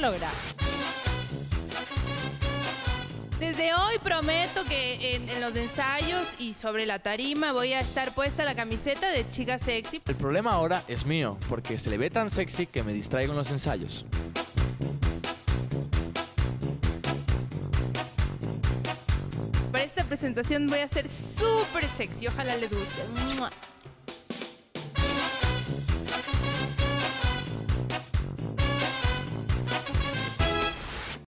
lograr. Desde hoy prometo que en, en los ensayos y sobre la tarima voy a estar puesta la camiseta de chica sexy. El problema ahora es mío, porque se le ve tan sexy que me distraigo en los ensayos. Para esta presentación voy a ser súper sexy. Ojalá les guste. ¡Mua!